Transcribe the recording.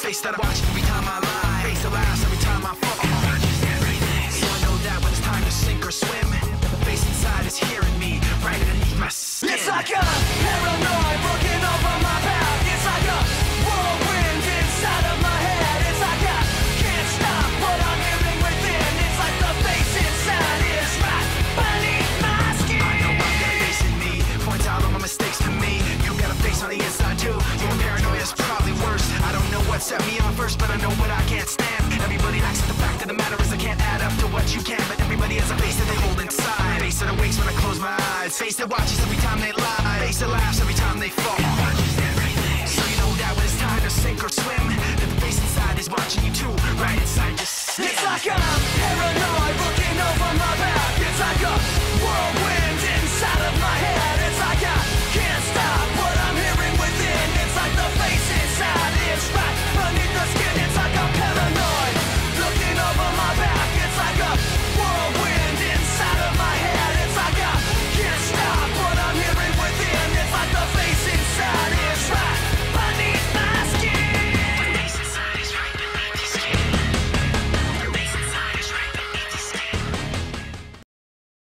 face that I watch every time I lie. Face set me on first, but I know what I can't stand. Everybody acts the fact of the matter is I can't add up to what you can, but everybody has a face that they hold inside. Face that awakes when I close my eyes. Face that watches every time they lie. Face that laughs every time they fall. So you know that when it's time to sink or swim, that the face inside is watching you too, right inside your skin. It's like I'm